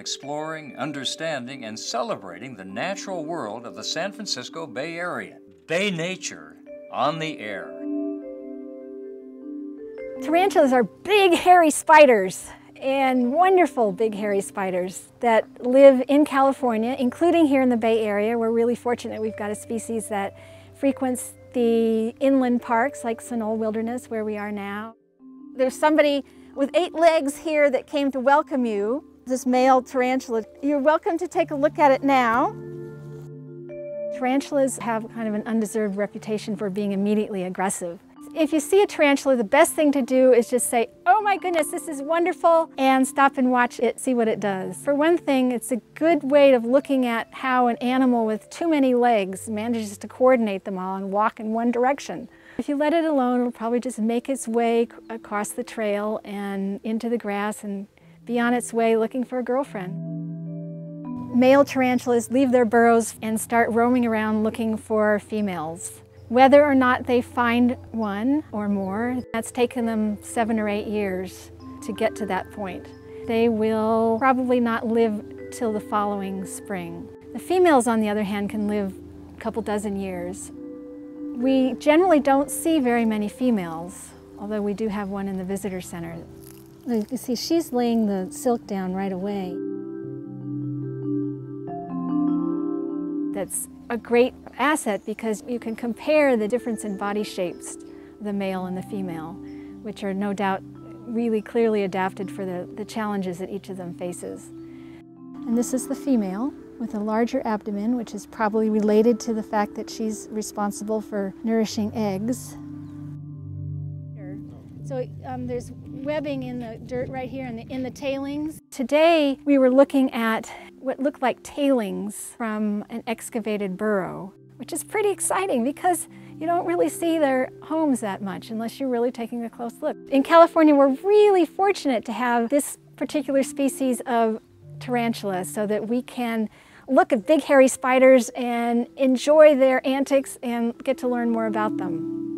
exploring, understanding, and celebrating the natural world of the San Francisco Bay Area. Bay Nature on the air. Tarantulas are big hairy spiders and wonderful big hairy spiders that live in California, including here in the Bay Area. We're really fortunate we've got a species that frequents the inland parks like Sunol Wilderness where we are now. There's somebody with eight legs here that came to welcome you, this male tarantula. You're welcome to take a look at it now. Tarantulas have kind of an undeserved reputation for being immediately aggressive. If you see a tarantula, the best thing to do is just say, oh my goodness, this is wonderful, and stop and watch it, see what it does. For one thing, it's a good way of looking at how an animal with too many legs manages to coordinate them all and walk in one direction. If you let it alone, it'll probably just make its way across the trail and into the grass and be on its way looking for a girlfriend. Male tarantulas leave their burrows and start roaming around looking for females. Whether or not they find one or more, that's taken them seven or eight years to get to that point. They will probably not live till the following spring. The females, on the other hand, can live a couple dozen years. We generally don't see very many females, although we do have one in the visitor center. You can see she's laying the silk down right away. That's a great asset because you can compare the difference in body shapes, the male and the female, which are no doubt really clearly adapted for the, the challenges that each of them faces. And this is the female with a larger abdomen, which is probably related to the fact that she's responsible for nourishing eggs. So um, there's webbing in the dirt right here in the, in the tailings. Today we were looking at what looked like tailings from an excavated burrow, which is pretty exciting because you don't really see their homes that much unless you're really taking a close look. In California, we're really fortunate to have this particular species of tarantula so that we can look at big hairy spiders and enjoy their antics and get to learn more about them.